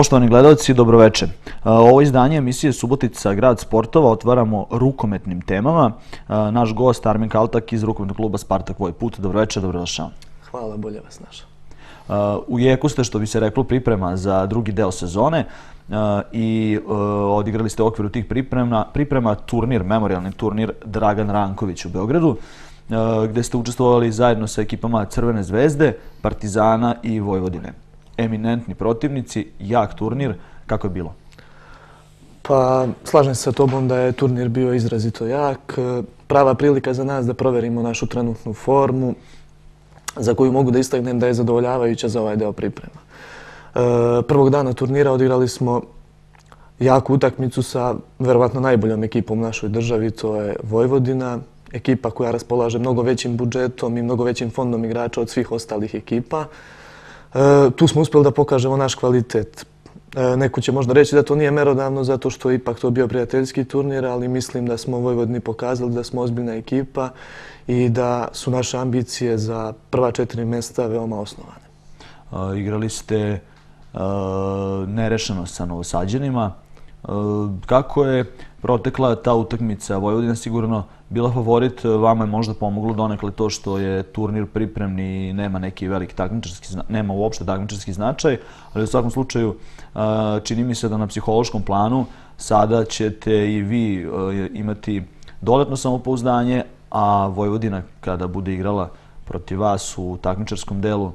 Poštovani gledalci, dobroveče. Ovo izdanje emisije Subotica Grad sportova otvaramo rukometnim temama. Naš gost Armin Kaltak iz rukometnog kluba Spartak Voj put. Dobroveče, dobrodošao. Hvala, bolje vas našao. U jeku ste, što bi se reklo, priprema za drugi deo sezone i odigrali ste u okviru tih priprema, priprema turnir, memorialni turnir Dragan Ranković u Beogradu gde ste učestvovali zajedno sa ekipama Crvene zvezde, Partizana i Vojvodine eminentni protivnici, jak turnir. Kako je bilo? Pa, slažem se sa tobom da je turnir bio izrazito jak. Prava prilika za nas da proverimo našu trenutnu formu, za koju mogu da istaknem da je zadovoljavajuća za ovaj deo priprema. E, prvog dana turnira odigrali smo jaku utakmicu sa verovatno najboljom ekipom u našoj državi, to je Vojvodina, ekipa koja raspolaže mnogo većim budžetom i mnogo većim fondom igrača od svih ostalih ekipa. E, tu smo uspjeli da pokažemo naš kvalitet. E, neko će možda reći da to nije merodavno zato što je ipak to bio prijateljski turnir, ali mislim da smo u pokazali da smo ozbiljna ekipa i da su naše ambicije za prva četiri mjesta veoma osnovane. igrali ste nerešeno sa novosađenima. Kako je protekla ta utakmica? Vojvodina sigurno bila favorit, vama je možda pomoglo donekle to što je turnir pripremni i nema neki veliki takmičarski, nema uopšte takmičarski značaj, ali u svakom slučaju čini mi se da na psihološkom planu sada ćete i vi imati dodatno samopouzdanje, a Vojvodina kada bude igrala protiv vas u takmičarskom delu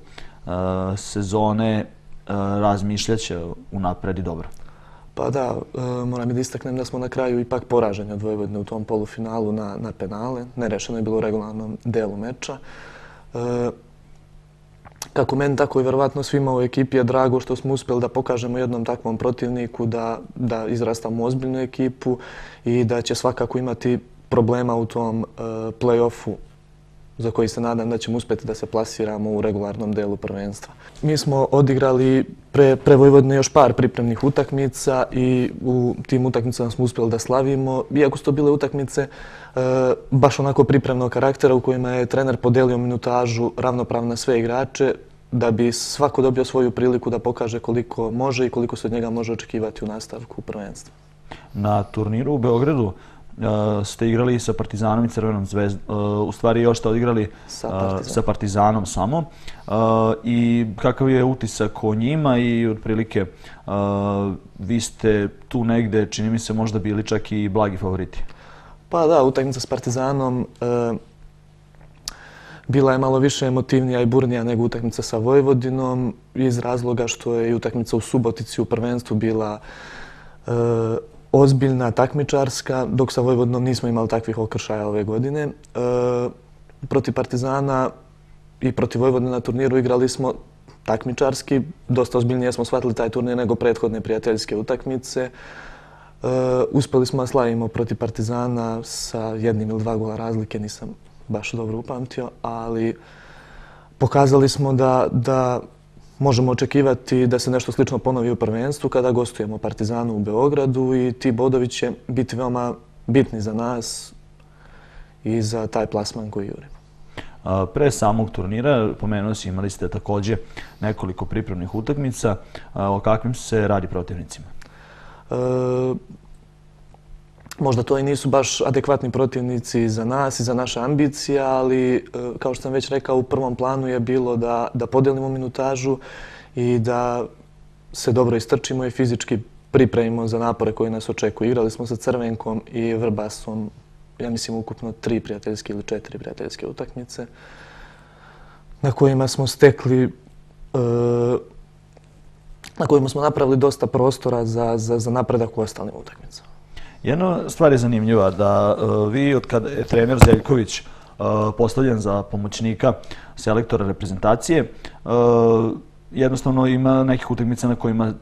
sezone razmišljaće u napredi dobro. Pa da, e, moram i da istaknem da smo na kraju ipak poraženi od Vojvodine u tom polufinalu na, na penale. Nerešeno je bilo u regularnom delu meča. E, kako meni, tako i verovatno svima u ekipi je drago što smo uspjeli da pokažemo jednom takvom protivniku da, da izrastamo ozbiljnu ekipu i da će svakako imati problema u tom e, play-offu za koji se nadam da ćemo uspjeti da se plasiramo u regularnom delu prvenstva. Mi smo odigrali pre, pre još par pripremnih utakmica i u tim utakmicama smo uspjeli da slavimo. Iako su to bile utakmice e, baš onako pripremnog karaktera u kojima je trener podelio minutažu ravnopravno na sve igrače da bi svako dobio svoju priliku da pokaže koliko može i koliko se od njega može očekivati u nastavku prvenstva. Na turniru u Beogradu ste igrali sa Partizanom i Crvenom zvezdom, u stvari još ste odigrali sa Partizanom samo. I kakav je utisak o njima i otprilike vi ste tu negde, čini mi se, možda bili čak i blagi favoriti? Pa da, utakmica s Partizanom bila je malo više emotivnija i burnija nego utakmica sa Vojvodinom iz razloga što je utakmica u Subotici u prvenstvu bila ozbiljna, takmičarska, dok sa Vojvodinom nismo imali takvih okršaja ove godine. E, proti Partizana i proti Vojvodine na turniru igrali smo takmičarski. Dosta ozbiljnije smo shvatili taj turnir nego prethodne prijateljske utakmice. E, uspeli smo da slavimo proti Partizana sa jednim ili dva gola razlike, nisam baš dobro upamtio, ali pokazali smo da, da možemo očekivati da se nešto slično ponovi u prvenstvu kada gostujemo Partizanu u Beogradu i ti bodovi će biti veoma bitni za nas i za taj plasman koji jurimo. Pre samog turnira, pomenuo si, imali ste takođe nekoliko pripremnih utakmica. O kakvim se radi protivnicima? E, možda to i nisu baš adekvatni protivnici za nas i za naše ambicije, ali e, kao što sam već rekao, u prvom planu je bilo da, da podelimo minutažu i da se dobro istrčimo i fizički pripremimo za napore koje nas očekuju. Igrali smo sa Crvenkom i Vrbasom, ja mislim, ukupno tri prijateljske ili četiri prijateljske utakmice na kojima smo stekli e, na kojima smo napravili dosta prostora za, za, za napredak u ostalim utakmicama. Jedna stvar je zanimljiva da e, vi od kada je trener Zeljković e, postavljen za pomoćnika selektora reprezentacije, e, jednostavno ima nekih utakmica na kojima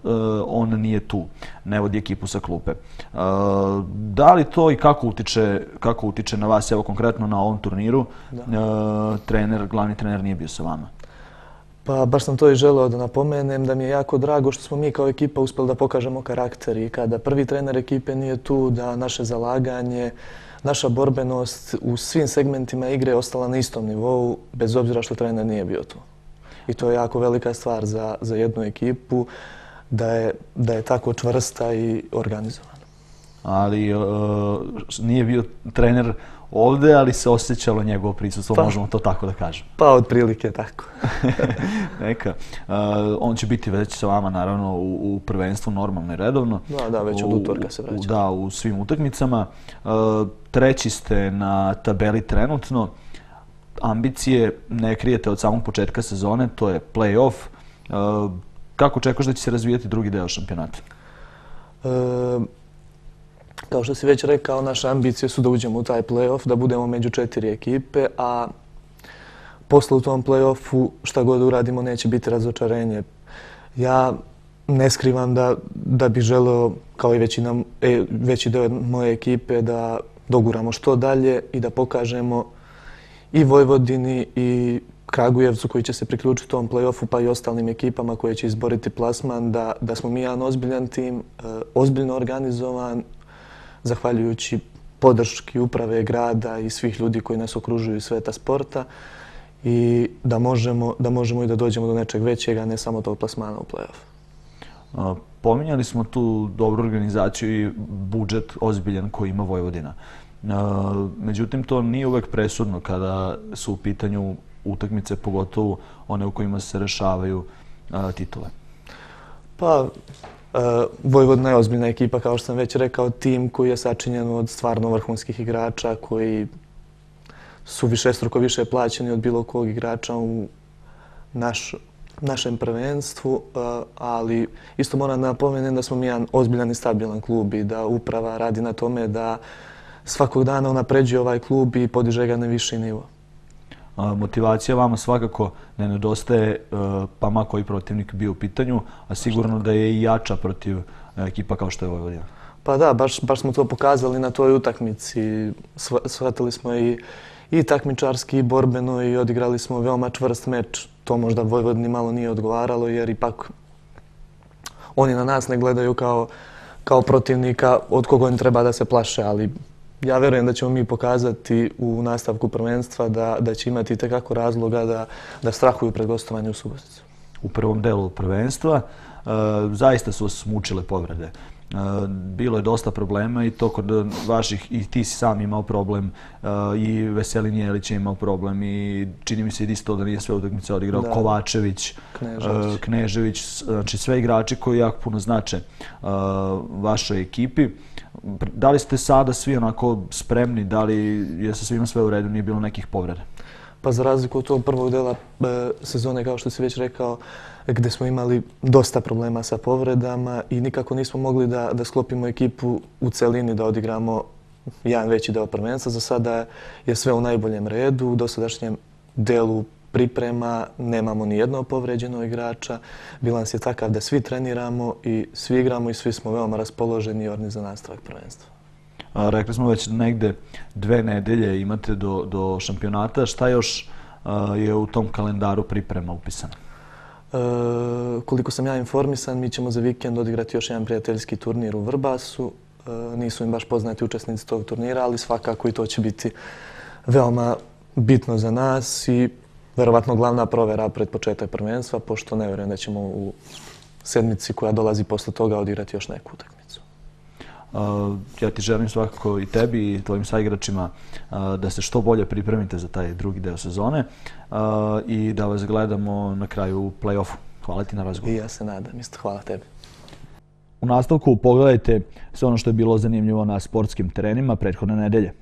on nije tu, ne vodi ekipu sa klupe. Da li to i kako utiče, kako utiče na vas, evo konkretno na ovom turniru, trener, glavni trener nije bio sa vama? Pa baš sam to i želeo da napomenem, da mi je jako drago što smo mi kao ekipa uspeli da pokažemo karakter i kada prvi trener ekipe nije tu, da naše zalaganje, naša borbenost u svim segmentima igre je ostala na istom nivou, bez obzira što trener nije bio tu. I to je jako velika stvar za, za jednu ekipu. da je, da je tako čvrsta i organizovana. Ali uh, nije bio trener ovde, ali se osjećalo njegovo prisustvo, pa, možemo to tako da kažemo. Pa, otprilike tako. Neka. Uh, on će biti već sa vama, naravno, u, u prvenstvu normalno i redovno. Da, da, već od utorka se vraća. U, da, u svim utakmicama. Uh, treći ste na tabeli trenutno. Ambicije ne krijete od samog početka sezone, to je play-off. Uh, kako očekuješ da će se razvijati drugi deo šampionata? Uh, Kao što si već rekao, naše ambicije su da uđemo u taj play-off, da budemo među četiri ekipe, a posle u tom play-offu šta god uradimo neće biti razočarenje. Ja ne skrivam da, da bi želeo, kao i većina, e, veći deo moje ekipe, da doguramo što dalje i da pokažemo i Vojvodini i Kragujevcu koji će se priključiti tom play-offu pa i ostalim ekipama koje će izboriti plasman da, da smo mi jedan ozbiljan tim, e, ozbiljno organizovan, zahvaljujući podrški uprave grada i svih ljudi koji nas okružuju sveta sporta i da možemo, da možemo i da dođemo do nečeg većeg, a ne samo tog plasmana u play-off. Pominjali smo tu dobru organizaciju i budžet ozbiljan koji ima Vojvodina. Međutim, to nije uvek presudno kada su u pitanju utakmice, pogotovo one u kojima se rešavaju titule. Pa, Vojvodina je ozbiljna ekipa, kao što sam već rekao, tim koji je sačinjen od stvarno vrhunskih igrača koji su više struko više plaćeni od bilo kog igrača u naš, našem prvenstvu, uh, ali isto moram da napomenem da smo mi jedan ozbiljan i stabilan klub i da uprava radi na tome da svakog dana unapređuje ovaj klub i podiže ga na viši nivo motivacija vama svakako ne nedostaje, e, pa ma koji protivnik bio u pitanju, a sigurno da je i jača protiv e, ekipa kao što je Vojvodina. Pa da, baš, baš smo to pokazali na toj utakmici. Shvatili smo i, i takmičarski i borbeno i odigrali smo veoma čvrst meč. To možda Vojvodini malo nije odgovaralo jer ipak oni na nas ne gledaju kao, kao protivnika od koga oni treba da se plaše, ali ja verujem da ćemo mi pokazati u nastavku prvenstva da, da će imati tekako razloga da, da strahuju pred gostovanjem u Suboticu. U prvom delu prvenstva e, zaista su vas mučile povrede. E, bilo je dosta problema i to kod vaših, i ti si sam imao problem, e, i Veselin Jelić je imao problem, i čini mi se isto da nije sve utakmice odigrao, da. Kovačević, Knežević. Knežević, znači sve igrači koji jako puno znače vašoj ekipi. Da li ste sada svi onako spremni, da li je sa svima sve u redu, nije bilo nekih povreda? Pa za razliku od tog prvog dela e, sezone, kao što si već rekao, gde smo imali dosta problema sa povredama i nikako nismo mogli da, da sklopimo ekipu u celini, da odigramo jedan veći deo prvenstva. Za sada je sve u najboljem redu. U dosadašnjem delu priprema, nemamo ni jednog povređenog igrača. Bilans je takav da svi treniramo i svi igramo i svi smo veoma raspoloženi i orni za nastavak prvenstva. A, rekli smo već negde dve nedelje imate do, do šampionata. Šta još a, je u tom kalendaru priprema upisano? E, koliko sam ja informisan, mi ćemo za vikend odigrati još jedan prijateljski turnir u Vrbasu. E, nisu im baš poznati učesnici tog turnira, ali svakako i to će biti veoma bitno za nas i verovatno glavna provera pred početak prvenstva, pošto ne vjerujem da ćemo u sedmici koja dolazi posle toga odigrati još neku utakmicu. Uh, ja ti želim svakako i tebi i tvojim saigračima uh, da se što bolje pripremite za taj drugi deo sezone uh, i da vas gledamo na kraju play-offu. Hvala ti na razgovor. I ja se nadam. Isto hvala tebi. U nastavku pogledajte sve ono što je bilo zanimljivo na sportskim terenima prethodne nedelje.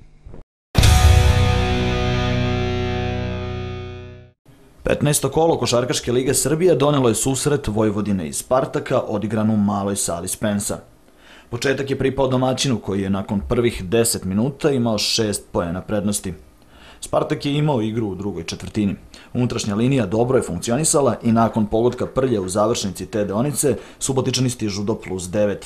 15. kolo Košarkaške lige Srbije donelo je susret Vojvodine i Spartaka odigran u maloj sali Spensa. Početak je pripao domaćinu koji je nakon prvih 10 minuta imao 6 pojena prednosti. Spartak je imao igru u drugoj četvrtini. Unutrašnja linija dobro je funkcionisala i nakon pogodka prlje u završnici te deonice, Subotičani stižu do plus 9.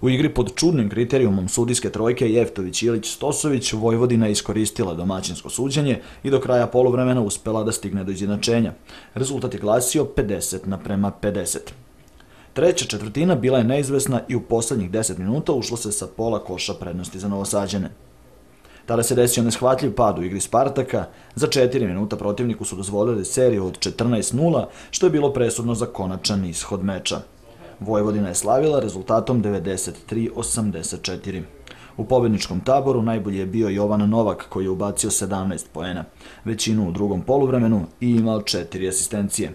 U igri pod čudnim kriterijumom sudijske trojke Jeftović, Ilić, Stosović, Vojvodina iskoristila domaćinsko suđenje i do kraja polovremena uspela da stigne do izjednačenja. Rezultat je glasio 50 naprema 50. Treća četvrtina bila je neizvesna i u poslednjih 10 minuta ušlo se sa pola koša prednosti za novosađene. Tada se desio neshvatljiv pad u igri Spartaka, za 4 minuta protivniku su dozvolili seriju od 14-0, što je bilo presudno za konačan ishod meča. Vojvodina je slavila rezultatom 93-84. U pobedničkom taboru najbolji je bio Jovan Novak koji je ubacio 17 poena, većinu u drugom poluvremenu i imao 4 asistencije.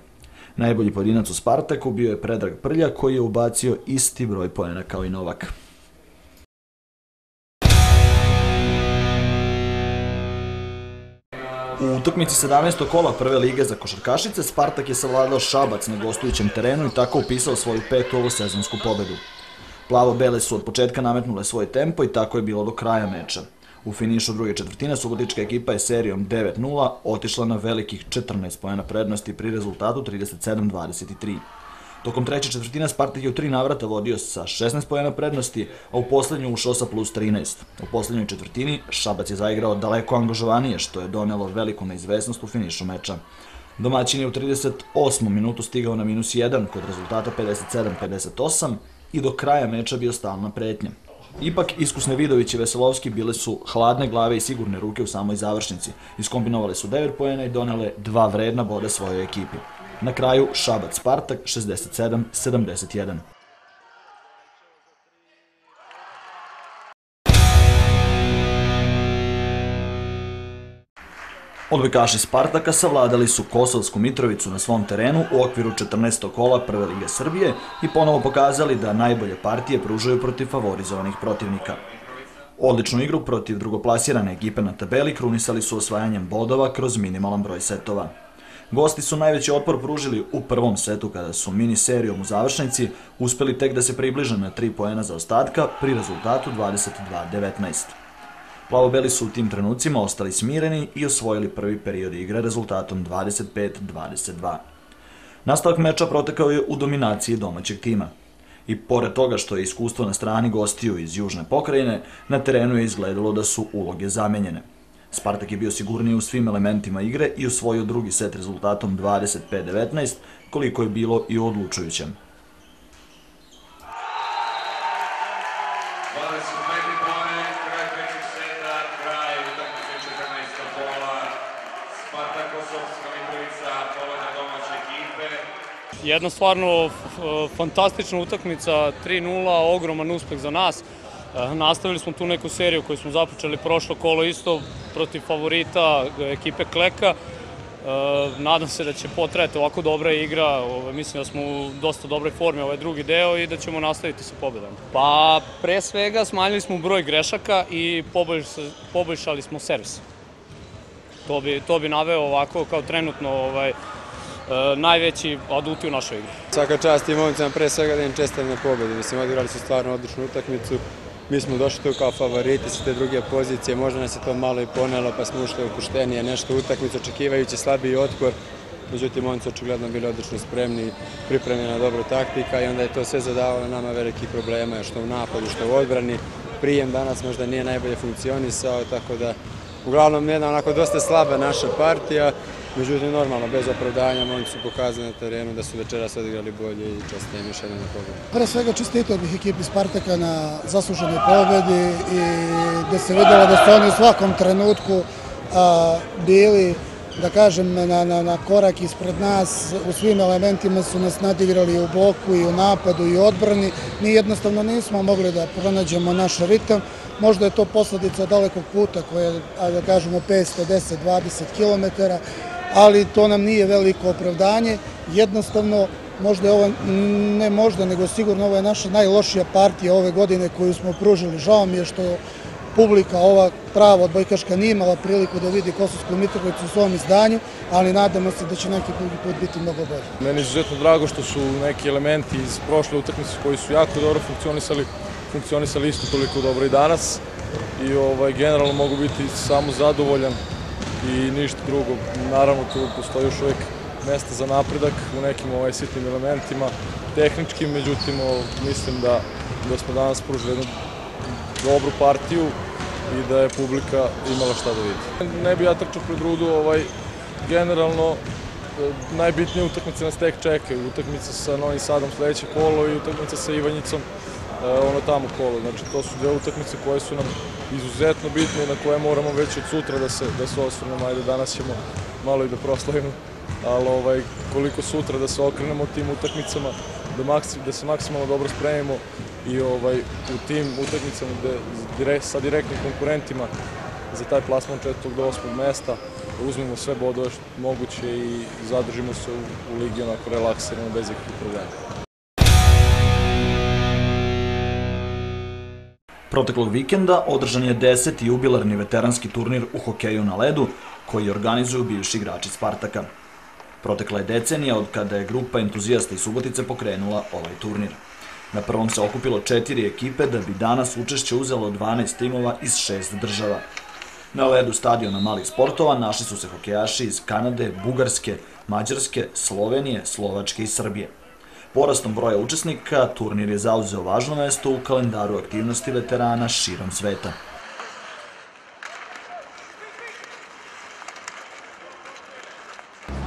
Najbolji pojedinac u Spartaku bio je Predrag Prlja koji je ubacio isti broj poena kao i Novak. U utakmici 17. kola prve lige za košarkašice Spartak je savladao Šabac na gostujućem terenu i tako upisao svoju petu ovosezonsku pobedu. Plavo-bele su od početka nametnule svoj tempo i tako je bilo do kraja meča. U finišu druge četvrtine subotička ekipa je serijom 9-0 otišla na velikih 14 pojena prednosti pri rezultatu 37-23. Tokom treće četvrtine Spartak je u tri navrata vodio sa 16 pojena prednosti, a u poslednju ušao sa plus 13. U poslednjoj četvrtini Šabac je zaigrao daleko angažovanije, što je donelo veliku neizvesnost u finišu meča. Domaćin je u 38. minutu stigao na minus 1 kod rezultata 57-58 i do kraja meča bio stalna pretnja. Ipak, iskusne Vidović i Veselovski bile su hladne glave i sigurne ruke u samoj završnici. Iskombinovali su 9 pojena i donele dva vredna boda svojoj ekipi. Na kraju Šabac Spartak 67-71. Odbojkaši Spartaka savladali su Kosovsku Mitrovicu na svom terenu u okviru 14. kola Prve Lige Srbije i ponovo pokazali da najbolje partije pružaju protiv favorizovanih protivnika. Odličnu igru protiv drugoplasirane ekipe na tabeli krunisali su osvajanjem bodova kroz minimalan broj setova. Gosti su najveći otpor pružili u prvom setu kada su mini serijom u završnici uspeli tek da se približe na 3 poena za ostatka pri rezultatu 22-19. Plavobeli su u tim trenucima ostali smireni i osvojili prvi period igre rezultatom 25-22. Nastavak meča protekao je u dominaciji domaćeg tima. I pored toga što je iskustvo na strani gostiju iz južne pokrajine, na terenu je izgledalo da su uloge zamenjene. Spartak je bio sigurniji u svim elementima igre i osvojio drugi set rezultatom 25-19, koliko je bilo i odlučujućem. Jedna stvarno fantastična utakmica, 3-0, ogroman uspeh za nas. E, nastavili smo tu neku seriju koju smo započeli prošlo kolo isto protiv favorita ekipe Kleka. E, nadam se da će potrajati ovako dobra igra, mislim da smo u dosta dobroj formi ovaj drugi deo i da ćemo nastaviti sa pobedom. Pa pre svega smanjili smo broj grešaka i poboljšali smo servis. To bi, to bi naveo ovako kao trenutno ovaj, E, najveći aduti u našoj igri. Svaka čast i momicama pre svega da im čestam na pobedi. Mislim, odigrali su stvarno odličnu utakmicu. Mi smo došli tu kao favoriti sa te druge pozicije, možda nas je to malo i ponelo, pa smo ušli u puštenije nešto utakmicu, očekivajući slabiji otpor. Međutim, oni su očigledno bili odlično spremni, pripremljena dobro taktika i onda je to sve zadavalo nama veliki problema, što u napadu, što u odbrani. Prijem danas možda nije najbolje funkcionisao, tako da uglavnom jedna onako dosta slaba naša partija. Međutim, normalno, bez opravdanja, oni su pokazali na terenu da su večeras odigrali bolje i čestite im još jedan pobedu. Pre svega čestitao bih ekipi Spartaka na zasluženoj pobedi i gde se videlo da su oni u svakom trenutku bili da kažem, na, na, na korak ispred nas, u svim elementima su nas nadigrali i u bloku i u napadu i u odbrani. Mi jednostavno nismo mogli da pronađemo naš ritam. Možda je to posledica dalekog puta koje, da kažemo, 510-20 km, ali to nam nije veliko opravdanje. Jednostavno, možda je ovo, ne možda, nego sigurno ovo je naša najlošija partija ove godine koju smo pružili. Žao mi je što publika, ova prava odbojkaška nije imala priliku da vidi Kosovsku Mitrovicu u svom izdanju, ali nadamo se da će neki drugi put biti mnogo bolje. Meni je izuzetno drago što su neki elementi iz prošle utakmice koji su jako dobro funkcionisali, funkcionisali isto toliko dobro i danas i ovaj, generalno mogu biti samo zadovoljan i ništa drugo. Naravno, tu postoji još uvek mesta za napredak u nekim ovaj, sitnim elementima, tehničkim, međutim, mislim da, da smo danas pružili jednu dobru partiju i da je publika imala šta da vidi. Ne bi ja trčao pred rudu, ovaj, generalno najbitnije utakmice nas tek čekaju. Utakmica sa Novim Sadom sledeće kolo i utakmica sa Ivanjicom E, ono tamo kolo. Znači to su dve utakmice koje su nam izuzetno bitne i na koje moramo već od sutra da se, da se osvrnemo. Ajde danas ćemo malo i da proslavimo ali ovaj, koliko sutra da se okrenemo tim utakmicama, da, maksim, da se maksimalno dobro spremimo i ovaj, u tim utakmicama gde, direkt, sa direktnim konkurentima za taj plasman četvrtog do osmog mesta, da uzmemo sve bodove moguće i zadržimo se u, u ligi onako relaksirano bez ikakvih problema. Proteklog vikenda održan je deseti jubilarni veteranski turnir u hokeju na ledu koji organizuju bivši igrači Spartaka. Protekla je decenija od kada je grupa entuzijasta iz Subotice pokrenula ovaj turnir. Na prvom se okupilo četiri ekipe da bi danas učešće uzelo 12 timova iz šest država. Na ledu stadiona malih sportova našli su se hokejaši iz Kanade, Bugarske, Mađarske, Slovenije, Slovačke i Srbije. Porastom broja učesnika, turnir je zauzeo važno mesto u kalendaru aktivnosti veterana širom sveta.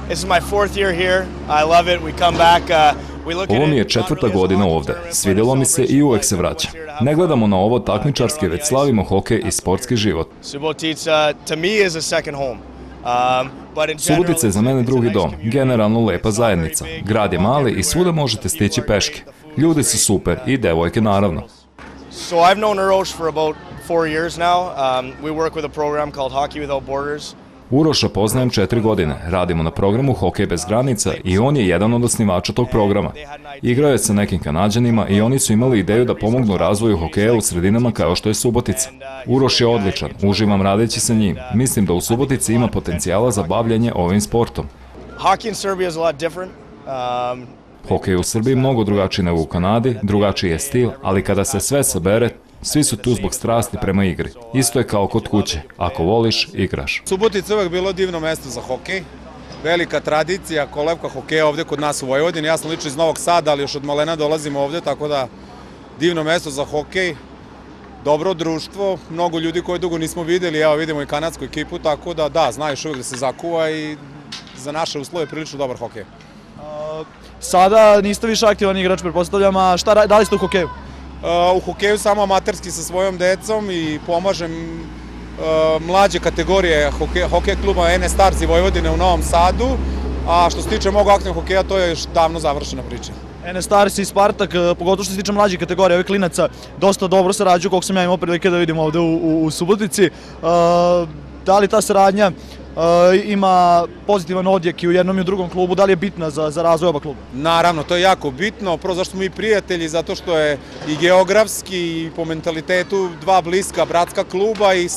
This is my fourth year here. I love it. We come back. Uh, ovo mi je četvrta godina ovde. Svidjelo mi se i uvek se vraća. Ne gledamo na ovo takmičarski, već slavimo hokej i sportski život. Subotica to me is a second home. Um, Subotica je za mene drugi dom, generalno lepa zajednica. Grad je mali i svuda možete stići peške. Ljudi su super i devojke naravno. So I've known Uroš for about four years now. Um, we work with a program called Hockey Without Borders. Uroša poznajem četiri godine, radimo na programu Hokej bez granica i on je jedan od osnivača tog programa. Igrao je sa nekim kanadjanima i oni su imali ideju da pomognu razvoju hokeja u sredinama kao što je Subotica. Uroš je odličan, uživam radeći sa njim. Mislim da u Subotici ima potencijala za bavljanje ovim sportom. Hockey in Serbia is a lot different. Um, Hokej u Srbiji mnogo drugačiji nego u Kanadi, drugačiji je stil, ali kada se sve sabere, Svi su tu zbog strasti prema igri. Isto je kao kod kuće. Ako voliš, igraš. Subotica uvek bilo divno mesto za hokej. Velika tradicija kolevka hokeja ovde kod nas u Vojvodini. Ja sam lično iz Novog Sada, ali još od malena dolazim ovde, tako da divno mesto za hokej. Dobro društvo, mnogo ljudi koje dugo nismo videli, evo vidimo i kanadsku ekipu, tako da da, znaješ uvek da se zakuva i za naše uslove prilično dobar hokej. Sada niste više aktivan igrač, pretpostavljam, a šta, da li ste u hokeju? u hokeju samo amaterski sa svojom decom i pomažem mlađe kategorije hoke, hokej kluba NS Stars i Vojvodine u Novom Sadu, a što se tiče mog aktivnog hokeja, to je još davno završena priča. NS Stars i Spartak, uh, pogotovo što se tiče mlađe kategorije, ovih klinaca, dosta dobro sarađuju, koliko sam ja imao prilike da vidim ovde u, u, u Subotici. Uh, da li ta saradnja ima pozitivan odjek i u jednom i u drugom klubu, da li je bitna za, za razvoj oba kluba? Naravno, to je jako bitno, prvo zašto smo mi prijatelji, zato što je i geografski i po mentalitetu dva bliska bratska kluba i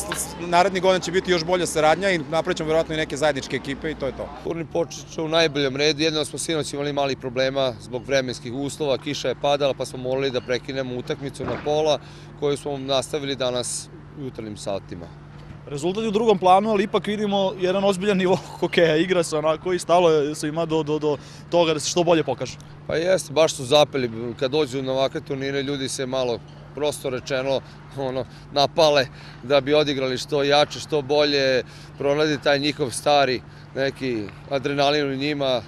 naredni godin će biti još bolja saradnja i naprećemo verovatno i neke zajedničke ekipe i to je to. Turnir počeće u najboljem redu, jedino smo sinoć imali malih problema zbog vremenskih uslova, kiša je padala pa smo morali da prekinemo utakmicu na pola koju smo nastavili danas u jutarnjim satima. Rezultat je u drugom planu, ali ipak vidimo jedan ozbiljan nivo hokeja. Igra se onako i stalo je se ima do, do, do toga da se što bolje pokaže. Pa jeste, baš su zapeli. Kad dođu na ovakve turnire, ljudi se malo prosto rečeno ono, napale da bi odigrali što jače, što bolje, pronadi taj njihov stari neki adrenalin u njima.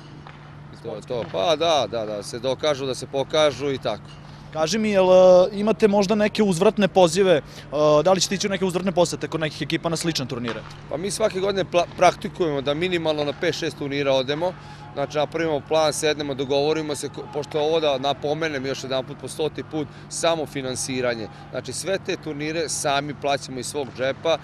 To to. Pa da, da, da, se dokažu, da se pokažu i tako. Kaži mi, jel uh, imate možda neke uzvratne pozive, uh, da li ćete ići u neke uzvratne posete kod nekih ekipa na slične turnire? Pa mi svake godine praktikujemo da minimalno na 5-6 turnira odemo, znači napravimo plan, sednemo, dogovorimo se, pošto ovo da napomenem još jedan put po stoti put, samo finansiranje. Znači sve te turnire sami plaćamo iz svog džepa,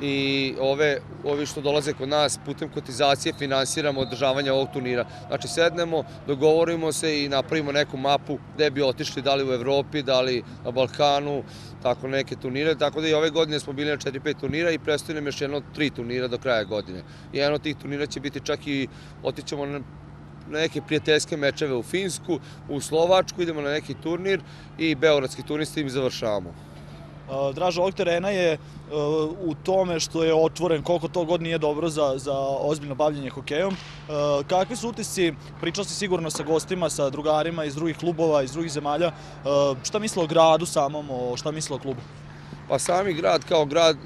i ove, ovi što dolaze kod nas putem kotizacije finansiramo održavanje ovog turnira. Znači sednemo, dogovorimo se i napravimo neku mapu gde bi otišli, da li u Evropi, da li na Balkanu, tako neke turnire. Tako da i ove godine smo bili na 4-5 turnira i predstoji nam još jedno 3 turnira do kraja godine. I jedan od tih turnira će biti čak i otićemo na neke prijateljske mečeve u Finsku, u Slovačku, idemo na neki turnir i Beogradski turnir s tim završavamo. Draža ovog terena je u tome što je otvoren, koliko to god nije dobro za, za ozbiljno bavljanje hokejom. Kakvi su utisci, pričao si sigurno sa gostima, sa drugarima iz drugih klubova, iz drugih zemalja, šta misle o gradu samom, šta misle o klubu? Pa sami grad kao grad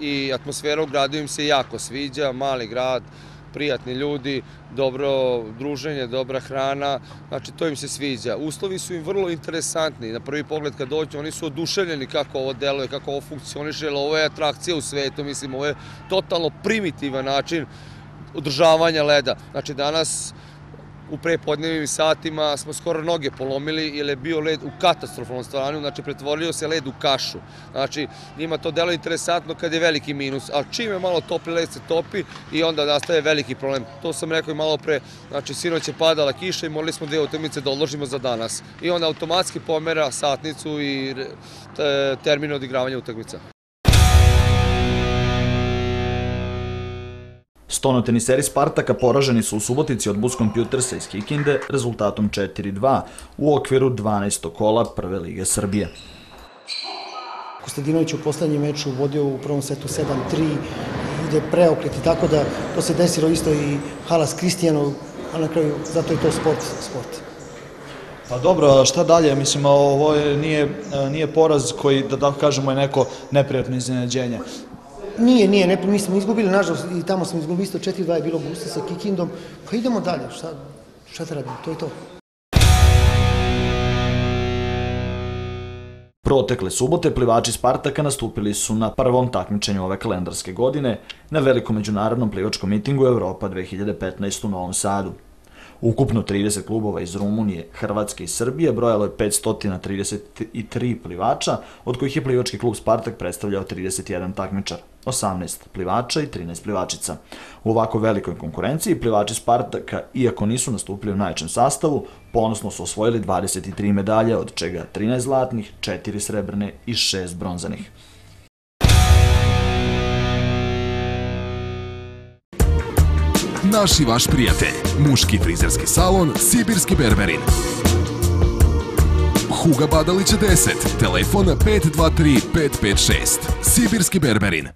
i atmosfera u gradu im se jako sviđa, mali grad, prijatni ljudi, dobro druženje, dobra hrana, znači to im se sviđa. Uslovi su im vrlo interesantni, na prvi pogled kad dođu, oni su oduševljeni kako ovo deluje, kako ovo funkcioniše, jer ovo je atrakcija u svetu, mislim, ovo je totalno primitivan način održavanja leda. Znači danas u prepodnevnim satima smo skoro noge polomili jer je bio led u katastrofalnom stanju, znači pretvorio se led u kašu. Znači njima to delo interesantno kad je veliki minus, ali čim je malo topli led se topi i onda nastaje veliki problem. To sam rekao i malo pre, znači sinoć je padala kiša i morali smo dve utakmice da odložimo za danas. I onda automatski pomera satnicu i termin odigravanja utakmica. Stonoteniseri Spartaka poraženi su u Subotici od Bus Computersa iz Kikinde rezultatom 4-2 u okviru 12. kola Prve lige Srbije. Kostadinović u poslednjem meču vodio u prvom setu 7-3, ide preokret i tako da to se desilo isto i Halas Kristijanov, a na kraju zato je to sport. sport. Pa dobro, šta dalje? Mislim, ovo je, nije, nije poraz koji, da tako kažemo, je neko neprijatno iznenađenje. Nije, nije, ne, mi smo izgubili, nažalost, i tamo smo izgubili isto 4-2 je bilo gusta sa Kikindom, pa idemo dalje, šta, šta te radimo, to je to. Protekle subote plivači Spartaka nastupili su na prvom takmičenju ove kalendarske godine na velikom međunarodnom plivačkom mitingu Evropa 2015 u Novom Sadu. Ukupno 30 klubova iz Rumunije, Hrvatske i Srbije brojalo je 533 plivača, od kojih je plivački klub Spartak predstavljao 31 takmičar, 18 plivača i 13 plivačica. U ovako velikoj konkurenciji plivači Spartaka, iako nisu nastupili u najčem sastavu, ponosno su osvojili 23 medalje, od čega 13 zlatnih, 4 srebrne i 6 bronzanih. naš i vaš prijatelj. Muški frizerski salon Sibirski Berberin. Huga Badalića 10, telefon 523 556. Sibirski Berberin.